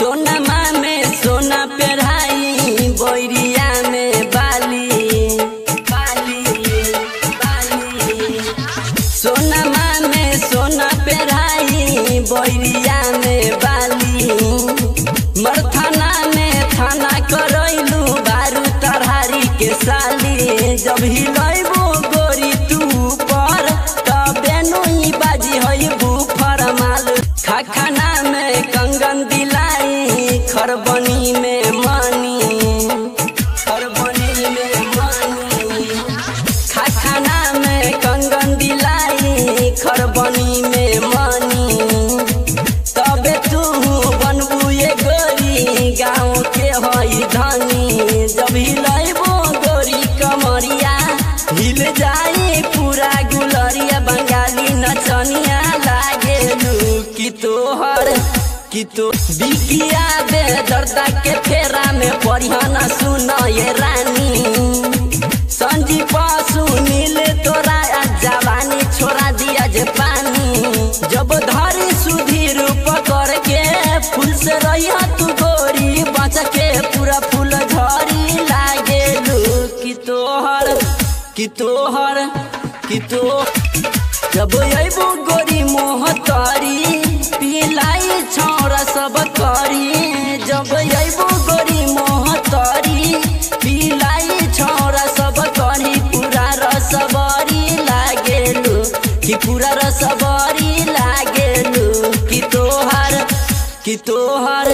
सोनमा में सोना पेढ़ाई बोरिया में बाली बाली बाली। सोनमा में सोना पेढ़ाई बोरिया में बाली। मरथाना में थाना करैलू, बारू तरहारी के साली। जब हिलैबो गोरी तू पर, तबे नोई बाजी होइबू फरमाल। खाखाना में कंगन दिलाई खरबनी में कि तो बिकिया दे दर्दा के फेरा में पढ़ियन सुन ये रानी। संजीव सुनील तोरा जवानी छोड़ा दिया जे पानी। जब धरी सुधीर पकड़ के फूल से रही तू गोरी, बच के पूरा फूल झरी लागेलू। कि तोहर कि तोहर, कि तो जब अबो कि पूरा रसबरी लागेलू कि तोहर कि तोहर